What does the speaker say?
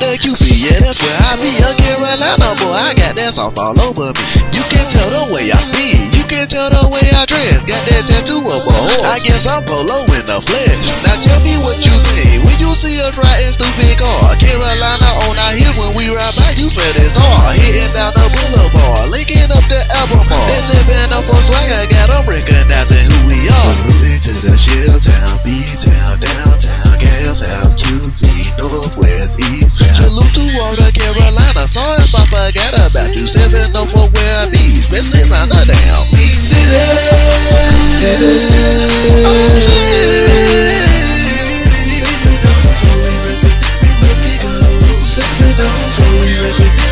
the QC, yeah, that's where I be. A Carolina boy, I got that sauce all over me. You can tell the way I feel, you can tell the way I dress. Got that tattoo of a horse. I guess I'm polo in the flesh. Now tell me what you think when you see us riding stupid car. Carolina on our hill when we ride by, you feel this hard. Hitting down the boulevard, linking up the album mall. This has been up for swag, I got them west, east. Salute to all the Carolina. Sorry if I forgot about you. Seven up for where I be. Spending down. Sitting